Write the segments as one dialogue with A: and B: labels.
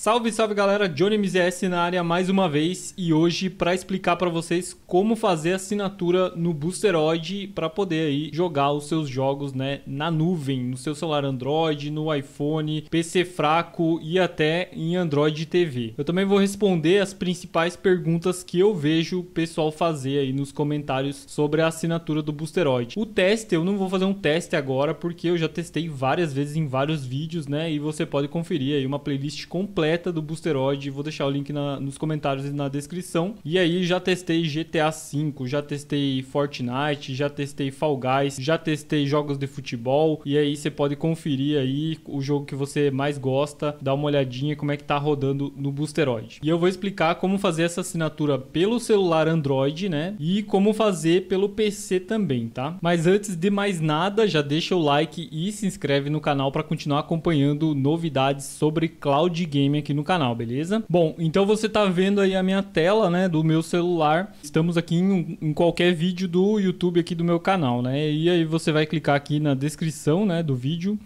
A: Salve, salve galera, Johnny MZS na área mais uma vez e hoje para explicar para vocês como fazer assinatura no Boosteroid para poder aí jogar os seus jogos, né, na nuvem, no seu celular Android, no iPhone, PC fraco e até em Android TV. Eu também vou responder as principais perguntas que eu vejo o pessoal fazer aí nos comentários sobre a assinatura do Boosteroid. O teste, eu não vou fazer um teste agora porque eu já testei várias vezes em vários vídeos, né, e você pode conferir aí uma playlist completa completa do Boosteroid. Vou deixar o link na, nos comentários e na descrição. E aí já testei GTA V, já testei Fortnite, já testei Fall Guys, já testei jogos de futebol. E aí você pode conferir aí o jogo que você mais gosta, dar uma olhadinha como é que tá rodando no Boosteroid. E eu vou explicar como fazer essa assinatura pelo celular Android, né? E como fazer pelo PC também, tá? Mas antes de mais nada, já deixa o like e se inscreve no canal para continuar acompanhando novidades sobre cloud game aqui no canal, beleza? Bom, então você tá vendo aí a minha tela, né, do meu celular. Estamos aqui em, em qualquer vídeo do YouTube aqui do meu canal, né? E aí você vai clicar aqui na descrição, né, do vídeo,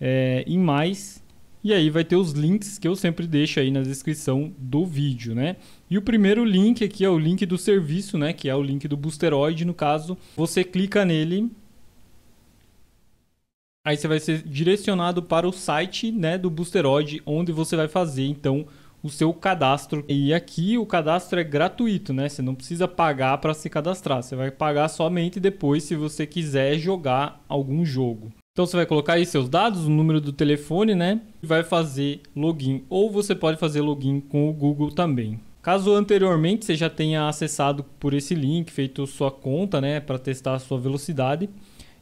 A: é, em mais, e aí vai ter os links que eu sempre deixo aí na descrição do vídeo, né? E o primeiro link aqui é o link do serviço, né? Que é o link do Boosteroid, no caso. Você clica nele Aí você vai ser direcionado para o site né, do Boosteroid, onde você vai fazer então o seu cadastro. E aqui o cadastro é gratuito, né? Você não precisa pagar para se cadastrar. Você vai pagar somente depois se você quiser jogar algum jogo. Então você vai colocar aí seus dados, o número do telefone, né? E vai fazer login. Ou você pode fazer login com o Google também. Caso anteriormente você já tenha acessado por esse link, feito sua conta, né, para testar a sua velocidade,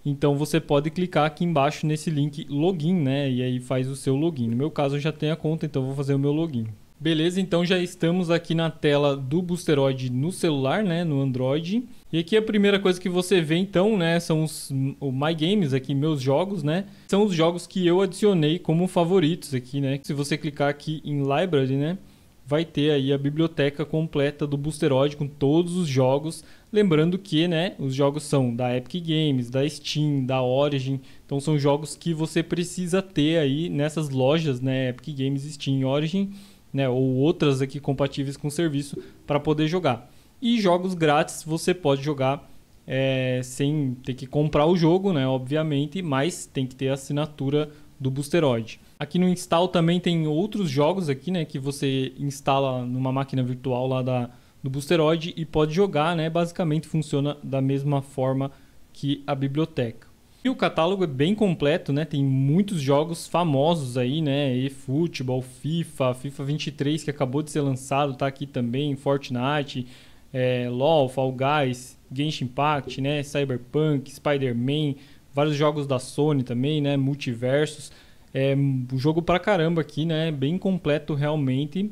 A: então você pode clicar aqui embaixo nesse link login, né? E aí faz o seu login. No meu caso eu já tenho a conta, então vou fazer o meu login. Beleza, então já estamos aqui na tela do Boosteroid no celular, né, no Android. E aqui a primeira coisa que você vê então, né, são os o My Games aqui, meus jogos, né? São os jogos que eu adicionei como favoritos aqui, né? Se você clicar aqui em Library, né, vai ter aí a biblioteca completa do Boosteroid com todos os jogos. Lembrando que né, os jogos são da Epic Games, da Steam, da Origin. Então são jogos que você precisa ter aí nessas lojas, né, Epic Games, Steam, Origin, né, ou outras aqui compatíveis com o serviço para poder jogar. E jogos grátis você pode jogar é, sem ter que comprar o jogo, né, obviamente, mas tem que ter a assinatura do Boosteroid. Aqui no install também tem outros jogos aqui, né, que você instala numa máquina virtual lá da, do Boosteroid e pode jogar, né? Basicamente funciona da mesma forma que a biblioteca. E o catálogo é bem completo, né? Tem muitos jogos famosos aí, né? E-Futebol, FIFA, FIFA 23 que acabou de ser lançado, tá aqui também, Fortnite, é, LoL, Fall Guys, Genshin Impact, né? Cyberpunk, Spider-Man, vários jogos da Sony também, né? Multiversos. É um jogo pra caramba aqui, né? Bem completo realmente.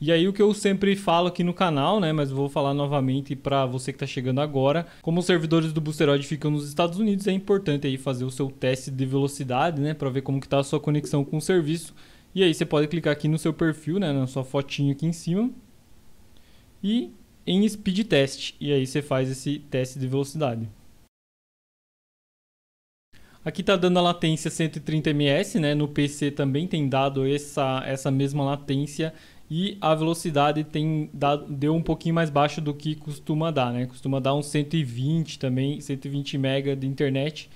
A: E aí o que eu sempre falo aqui no canal, né, mas vou falar novamente para você que está chegando agora, como os servidores do Boosteroid ficam nos Estados Unidos, é importante aí fazer o seu teste de velocidade, né, para ver como que tá a sua conexão com o serviço. E aí você pode clicar aqui no seu perfil, né, na sua fotinho aqui em cima. E em Speed Test, e aí você faz esse teste de velocidade. Aqui está dando a latência 130 ms, né? No PC também tem dado essa, essa mesma latência e a velocidade tem dado, deu um pouquinho mais baixo do que costuma dar, né? Costuma dar uns 120 também, 120 MB de internet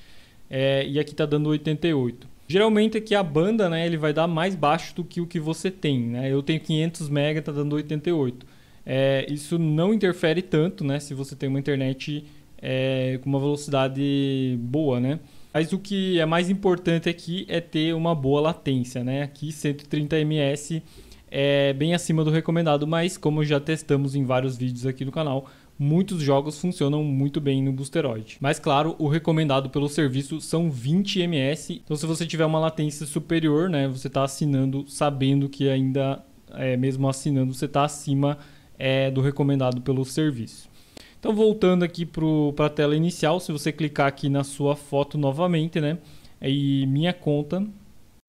A: é, e aqui está dando 88. Geralmente aqui a banda, né, ele vai dar mais baixo do que o que você tem, né? Eu tenho 500 MB, está dando 88. É, isso não interfere tanto, né? Se você tem uma internet é, com uma velocidade boa, né? Mas o que é mais importante aqui é ter uma boa latência, né? Aqui 130 ms é bem acima do recomendado, mas como já testamos em vários vídeos aqui no canal, muitos jogos funcionam muito bem no Boosteroid. Mas claro, o recomendado pelo serviço são 20 ms. Então se você tiver uma latência superior, né, você está assinando sabendo que ainda, é, mesmo assinando, você está acima é, do recomendado pelo serviço. Então, voltando aqui para a tela inicial, se você clicar aqui na sua foto novamente, né? Aí, minha conta.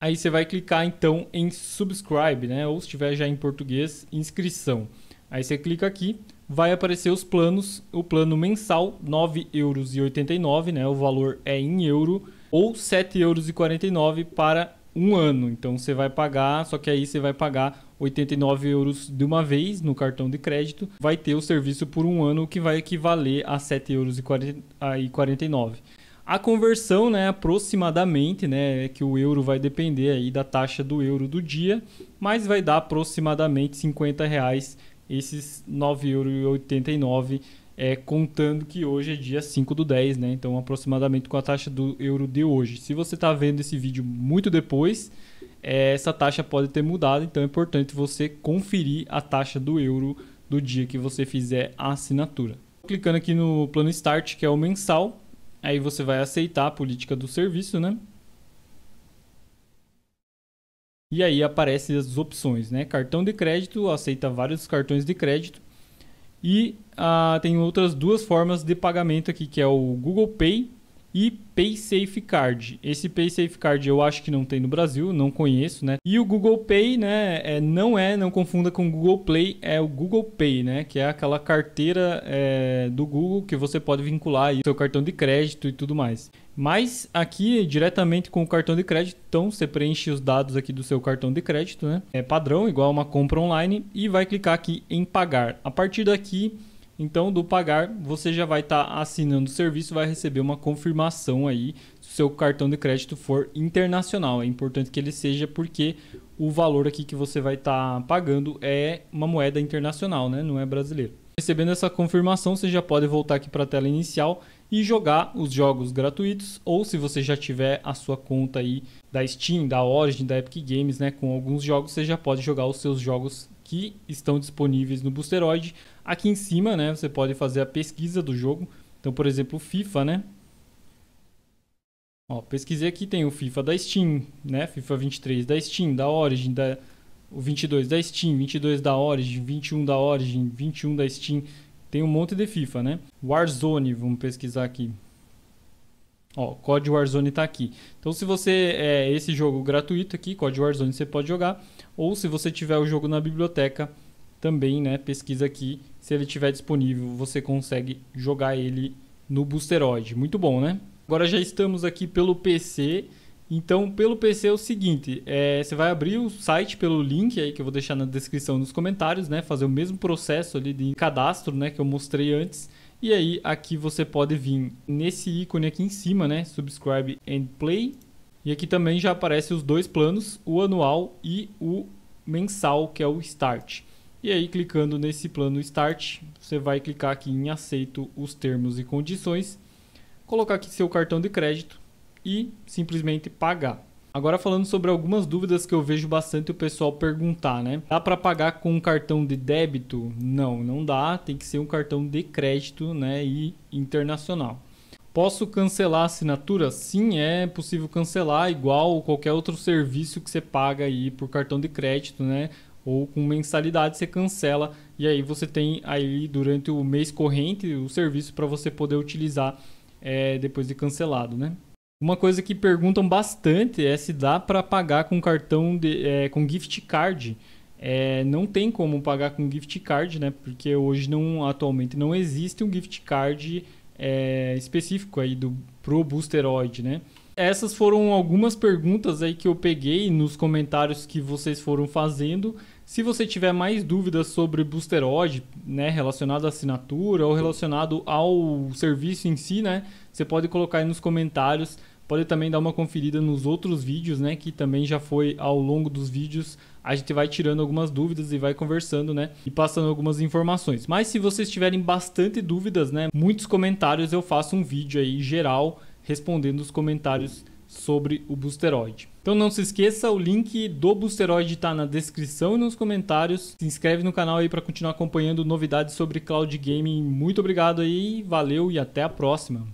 A: Aí você vai clicar então em subscribe, né? Ou se tiver já em português, inscrição. Aí você clica aqui, vai aparecer os planos. O plano mensal, R$ 9,89€, né? O valor é em euro. Ou R$ 7,49€ para um ano. Então você vai pagar, só que aí você vai pagar 89 euros de uma vez no cartão de crédito, vai ter o serviço por um ano, que vai equivaler a 7,49 euros. A conversão, né, aproximadamente, né, é que o euro vai depender aí da taxa do euro do dia, mas vai dar aproximadamente 50 reais esses 9,89 euros, é, contando que hoje é dia 5 do 10, né, então aproximadamente com a taxa do euro de hoje. Se você está vendo esse vídeo muito depois, é, essa taxa pode ter mudado, então é importante você conferir a taxa do euro do dia que você fizer a assinatura. Clicando aqui no plano Start, que é o mensal, Aí você vai aceitar a política do serviço, né? E aí aparecem as opções, né? Cartão de crédito, aceita vários cartões de crédito. E ah, tem outras duas formas de pagamento aqui, que é o Google Pay e PaySafe Card. Esse PaySafe Card eu acho que não tem no Brasil, não conheço, né? E o Google Pay, né, é, não é, não confunda com o Google Play, é o Google Pay, né, que é aquela carteira é, do Google que você pode vincular aí seu cartão de crédito e tudo mais. Mas aqui diretamente com o cartão de crédito, então você preenche os dados aqui do seu cartão de crédito, né? É padrão, igual uma compra online e vai clicar aqui em pagar. A partir daqui então, do pagar, você já vai estar tá assinando o serviço, vai receber uma confirmação aí se o seu cartão de crédito for internacional. É importante que ele seja porque o valor aqui que você vai estar tá pagando é uma moeda internacional, né? não é brasileiro. Recebendo essa confirmação, você já pode voltar aqui para a tela inicial e jogar os jogos gratuitos, ou se você já tiver a sua conta aí da Steam, da Origin, da Epic Games, né, com alguns jogos, você já pode jogar os seus jogos que estão disponíveis no Boosteroid. Aqui em cima, né, você pode fazer a pesquisa do jogo. Então, por exemplo, FIFA, né? Ó, pesquisei aqui, tem o FIFA da Steam, né? FIFA 23 da Steam, da Origin, da, o 22 da Steam, 22 da Origin, 21 da Origin, 21 da Steam. Tem um monte de FIFA, né? Warzone, vamos pesquisar aqui. Ó, COD Warzone está aqui. Então, se você é esse jogo gratuito aqui, COD Warzone, você pode jogar. Ou se você tiver o jogo na biblioteca, também, né, pesquisa aqui. Se ele estiver disponível, você consegue jogar ele no Boosteroid. Muito bom, né? Agora já estamos aqui pelo PC. Então, pelo PC é o seguinte, é, você vai abrir o site pelo link aí que eu vou deixar na descrição nos comentários, né? Fazer o mesmo processo ali de cadastro, né, que eu mostrei antes. E aí aqui você pode vir nesse ícone aqui em cima, né? Subscribe and Play. E aqui também já aparece os dois planos, o anual e o mensal, que é o Start. E aí clicando nesse plano Start, você vai clicar aqui em aceito os termos e condições, colocar aqui seu cartão de crédito e simplesmente pagar. Agora falando sobre algumas dúvidas que eu vejo bastante o pessoal perguntar, né? Dá para pagar com um cartão de débito? Não, não dá, tem que ser um cartão de crédito, né, e internacional. Posso cancelar a assinatura? Sim, é possível cancelar igual qualquer outro serviço que você paga aí por cartão de crédito, né? Ou com mensalidade você cancela e aí você tem aí durante o mês corrente o serviço para você poder utilizar é, depois de cancelado, né? Uma coisa que perguntam bastante é se dá para pagar com cartão de, é, com gift card. É, não tem como pagar com gift card, né? Porque hoje não, atualmente não existe um gift card é, específico aí do pro Boosteroid, né? Essas foram algumas perguntas aí que eu peguei nos comentários que vocês foram fazendo. Se você tiver mais dúvidas sobre Boosteroid, né, relacionado à assinatura ou relacionado ao serviço em si, né, você pode colocar aí nos comentários. Pode também dar uma conferida nos outros vídeos, né, que também já foi ao longo dos vídeos. A gente vai tirando algumas dúvidas e vai conversando, né, e passando algumas informações. Mas se vocês tiverem bastante dúvidas, né, muitos comentários, eu faço um vídeo aí geral respondendo os comentários sobre o Boosteroid. Então não se esqueça, o link do Boosteroid está na descrição e nos comentários. Se inscreve no canal aí para continuar acompanhando novidades sobre cloud gaming. Muito obrigado aí, valeu e até a próxima.